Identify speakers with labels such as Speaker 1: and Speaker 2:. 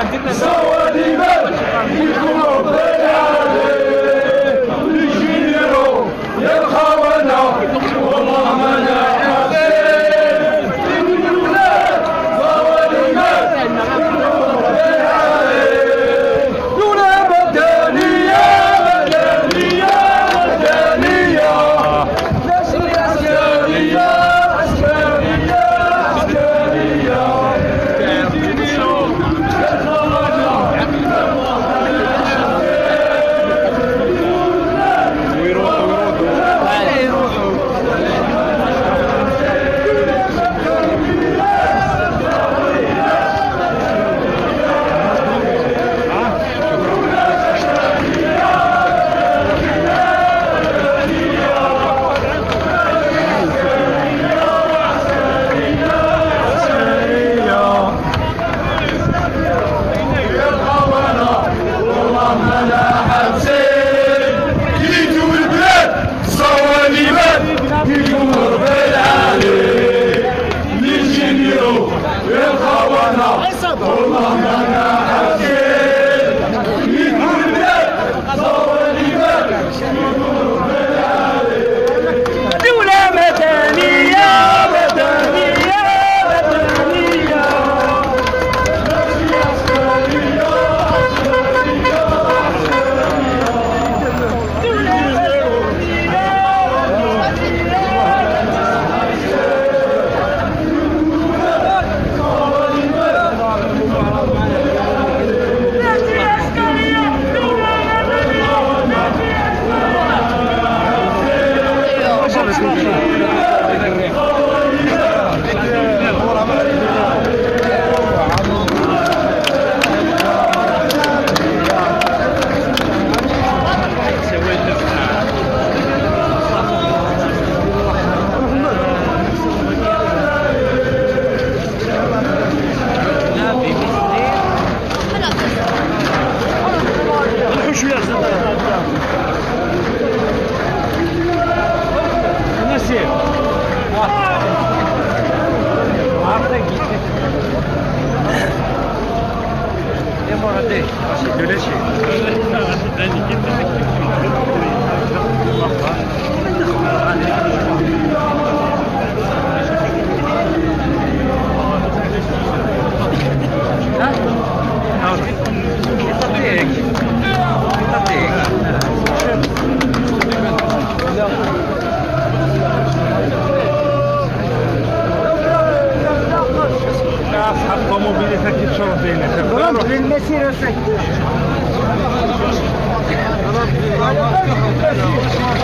Speaker 1: Acredita não. de lâcher. avtomobili sakkiz so'm bilmasang